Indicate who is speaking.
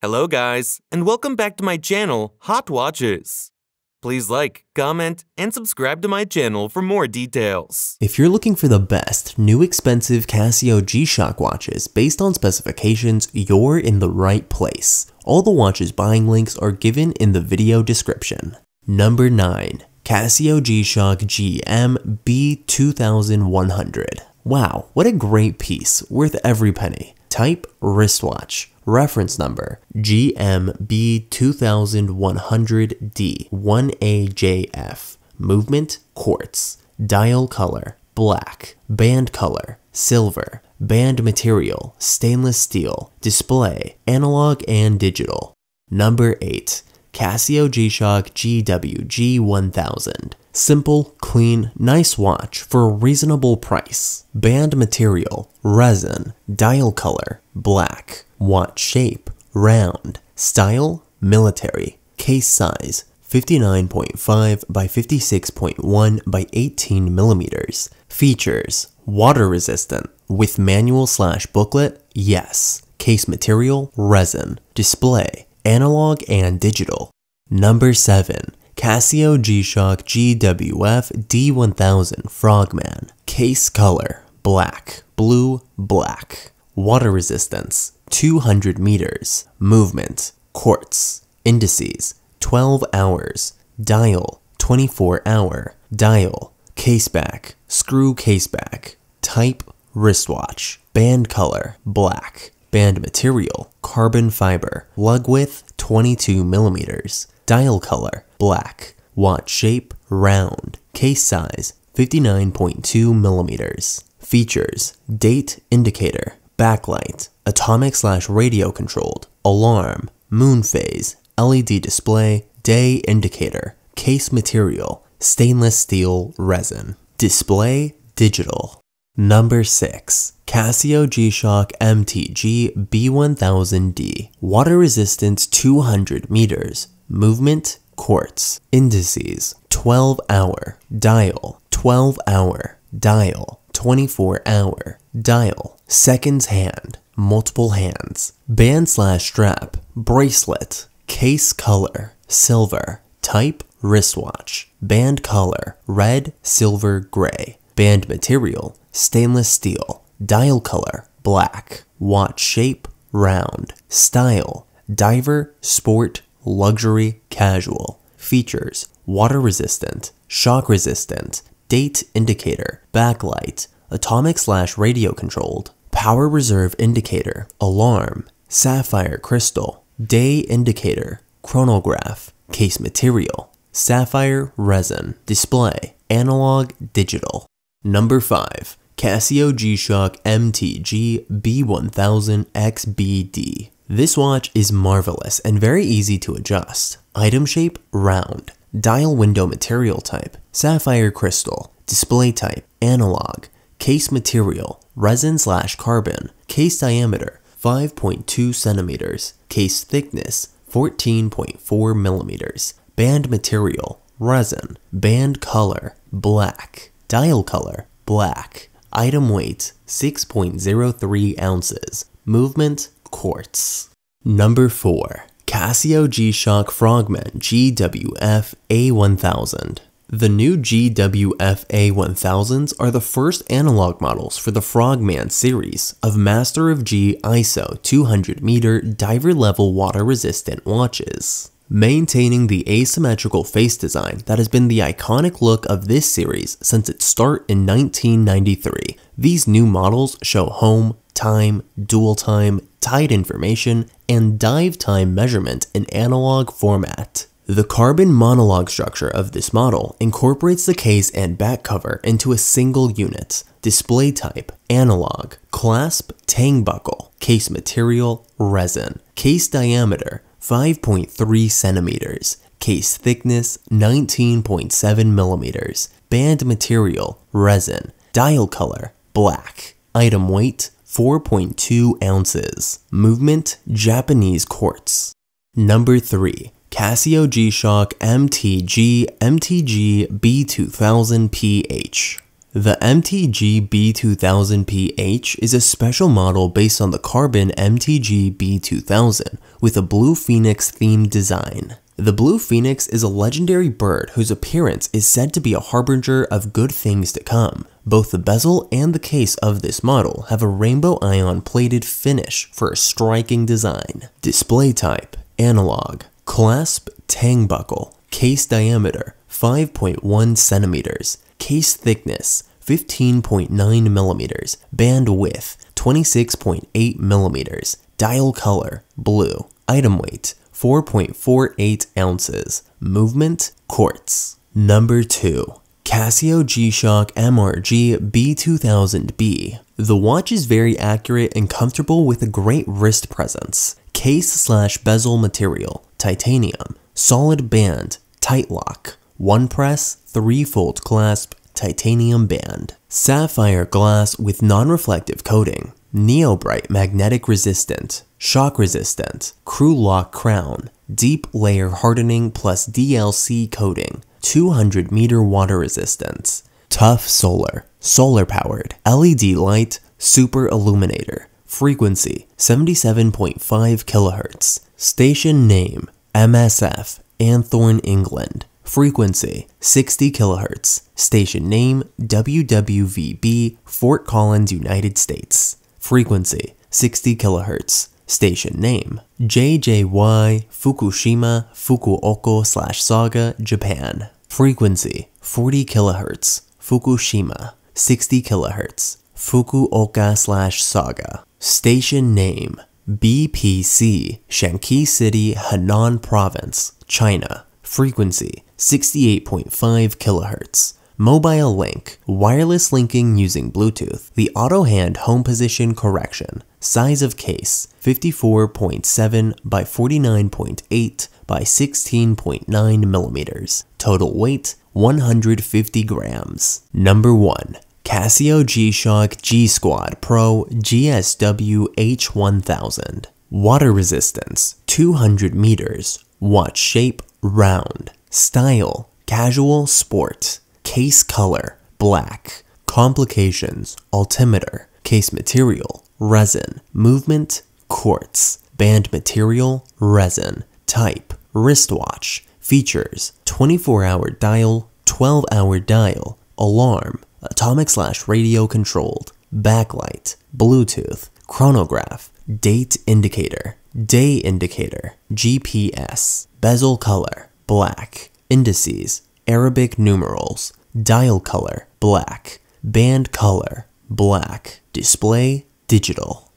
Speaker 1: Hello, guys, and welcome back to my channel, Hot Watches. Please like, comment, and subscribe to my channel for more details.
Speaker 2: If you're looking for the best, new expensive Casio G-Shock watches based on specifications, you're in the right place. All the watches buying links are given in the video description. Number 9. Casio G-Shock GM B2100. Wow, what a great piece, worth every penny. Type wristwatch. Reference number GMB2100D 1AJF. Movement quartz. Dial color black. Band color silver. Band material stainless steel. Display analog and digital. Number 8. Casio G-Shock GW G1000. Simple, clean, nice watch for a reasonable price. Band material, resin, dial color, black. Watch shape, round. Style, military. Case size, 59.5 by 56.1 by 18 millimeters. Features, water resistant. With manual slash booklet, yes. Case material, resin. Display, analog and digital. Number 7. Casio G-Shock GWF D1000 Frogman. Case color, black, blue, black. Water resistance, 200 meters. Movement, quartz. Indices, 12 hours. Dial, 24 hour. Dial, caseback, screw caseback. Type, wristwatch. Band color, black. Band material, carbon fiber. Lug width, 22 millimeters. Dial color, black. Watch shape, round. Case size, 59.2 millimeters. Features, date indicator, backlight, atomic slash radio controlled, alarm, moon phase, LED display, day indicator, case material, stainless steel resin. Display, digital. Number 6. Casio G-Shock MTG B1000D. Water resistance 200 meters. Movement quartz. Indices 12 hour. Dial 12 hour. Dial 24 hour. Dial. Seconds hand. Multiple hands. Band slash strap. Bracelet. Case color. Silver. Type wristwatch. Band color. Red, silver, gray. Band material. Stainless steel. Dial color. Black. Watch shape. Round. Style. Diver, sport, luxury, casual. Features. Water resistant. Shock resistant. Date indicator. Backlight. Atomic slash radio controlled. Power reserve indicator. Alarm. Sapphire crystal. Day indicator. Chronograph. Case material. Sapphire resin. Display. Analog digital. Number 5. Casio G-Shock MTG B1000 XBD. This watch is marvelous and very easy to adjust. Item shape, round. Dial window material type, sapphire crystal. Display type, analog. Case material, resin slash carbon. Case diameter, 5.2 centimeters. Case thickness, 14.4 millimeters. Band material, resin. Band color, black. Dial color, black. Item weight, 6.03 ounces. Movement, quartz. Number 4. Casio G-Shock Frogman GWF A1000. The new GWF A1000s are the first analog models for the Frogman series of Master of G ISO 200 meter diver level water resistant watches. Maintaining the asymmetrical face design that has been the iconic look of this series since its start in 1993, these new models show home, time, dual time, tide information, and dive time measurement in analog format. The carbon Monocoque structure of this model incorporates the case and back cover into a single unit. Display type, analog, clasp, tang buckle, case material, resin, case diameter, 5.3 centimeters, case thickness, 19.7 millimeters, band material, resin, dial color, black, item weight, 4.2 ounces. Movement Japanese quartz. Number 3. Casio G-Shock MTG MTG B2000PH. The MTG B2000PH is a special model based on the Carbon MTG B2000 with a Blue Phoenix themed design. The Blue Phoenix is a legendary bird whose appearance is said to be a harbinger of good things to come. Both the bezel and the case of this model have a rainbow ion plated finish for a striking design. Display type, analog, clasp, tang buckle, case diameter, 5.1 centimeters, case thickness 15.9 millimeters, band width 26.8 millimeters, dial color blue, item weight 4.48 ounces, movement quartz. Number 2. Casio G-Shock MRG B2000B. The watch is very accurate and comfortable with a great wrist presence. Case slash bezel material, titanium, solid band, tight lock, one press, three fold clasp, titanium band, sapphire glass with non-reflective coating, Neobrite magnetic resistant, shock resistant, screw lock crown, deep layer hardening plus DLC coating, 200 meter water resistance, tough solar, solar powered, LED light, super illuminator, frequency 77.5 kHz, station name MSF, Anthorn, England, Frequency 60 kHz. Station name WWVB Fort Collins, United States. Frequency 60 kHz. Station name JJY Fukushima Fukuoka slash Saga Japan. Frequency 40 kHz. Fukushima 60 kHz. Fukuoka slash Saga. Station name BPC Shangqiu City, Henan Province, China. Frequency 68.5 kHz. Mobile link, wireless linking using Bluetooth. The auto hand home position correction. Size of case 54.7 by 49.8 by 16.9 millimeters. Total weight 150 grams. Number 1. Casio G-Shock G-Squad Pro GSW H1000. Water resistance 200 meters. Watch shape round. Style, casual sport. Case color, black. Complications, altimeter. Case material, resin. Movement, quartz. Band material, resin. Type, wristwatch. Features, 24 hour dial, 12 hour dial. Alarm, atomic slash radio controlled. Backlight, Bluetooth. Chronograph, date indicator. Day indicator, GPS. Bezel color, black. Indices, Arabic numerals. Dial color, black. Band color, black. Display, digital.